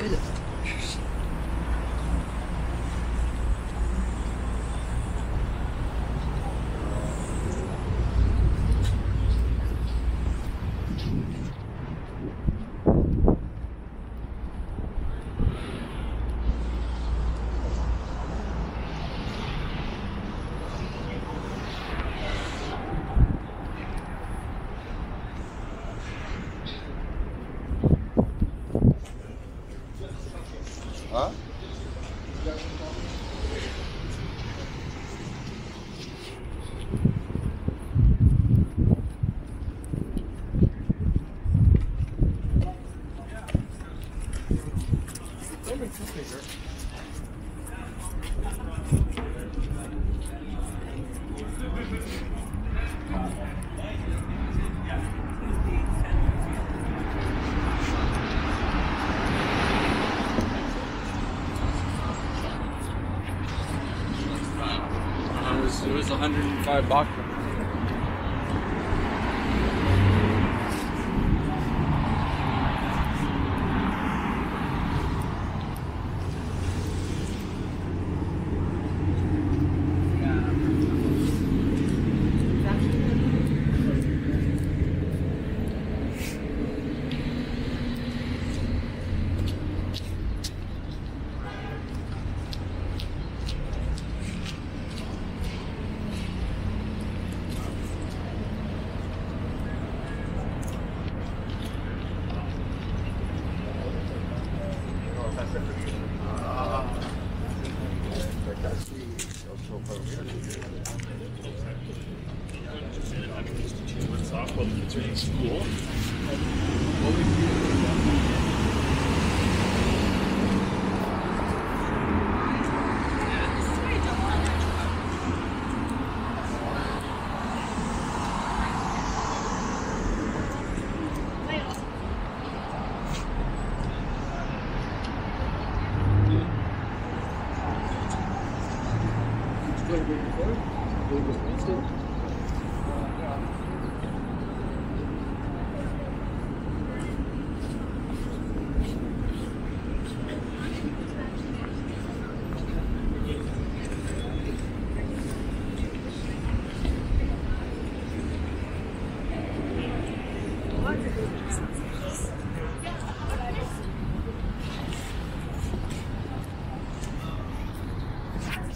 Good. It was, 105 baht. Off while the kids are in school. Thank you. Yeah.